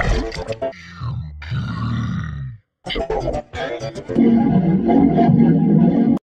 Thank you.